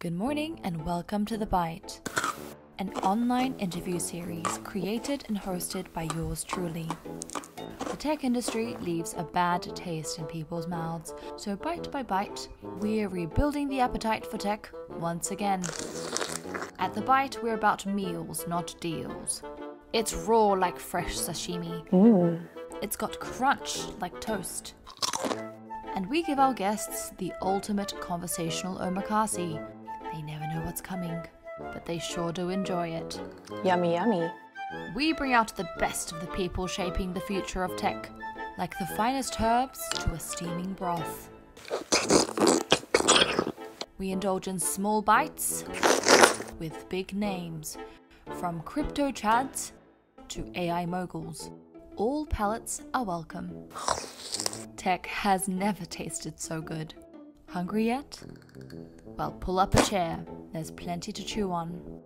Good morning and welcome to The Byte, an online interview series created and hosted by yours truly. The tech industry leaves a bad taste in people's mouths, so bite by bite, we're rebuilding the appetite for tech once again. At The Byte, we're about meals, not deals. It's raw like fresh sashimi. Mm. It's got crunch like toast. And we give our guests the ultimate conversational omakase. They never know what's coming, but they sure do enjoy it. Yummy, yummy. We bring out the best of the people shaping the future of tech, like the finest herbs to a steaming broth. We indulge in small bites with big names, from crypto chads to AI moguls. All palates are welcome. Tech has never tasted so good. Hungry yet? Well, pull up a chair. There's plenty to chew on.